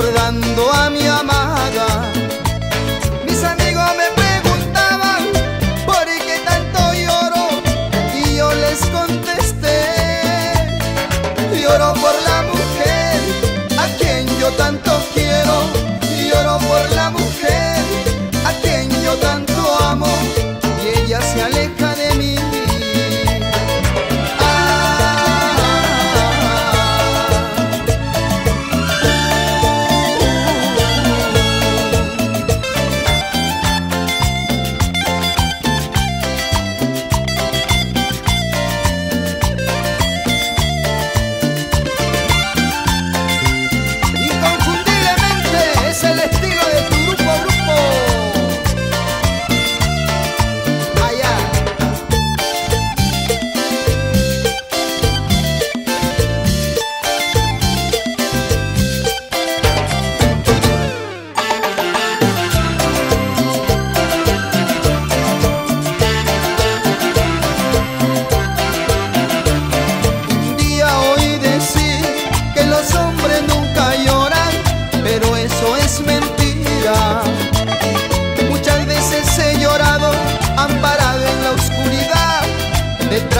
recordando a mi amada. Mis amigos me preguntaban por qué tanto lloro y yo les contesté, lloro por la mujer a quien yo tanto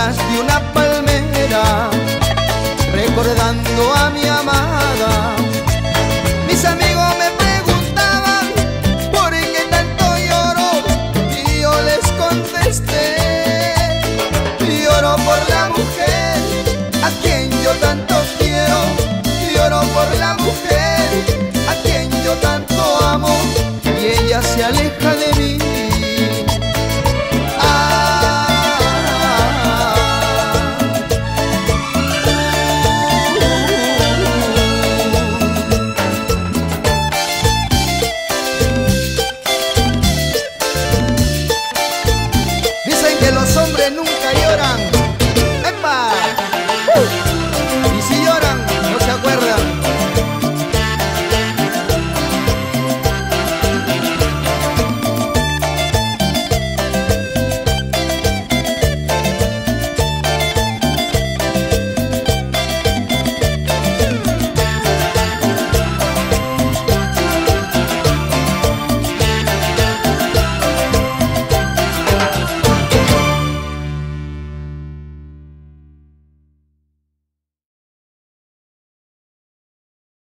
detrás de una palmera, recordando a mi amada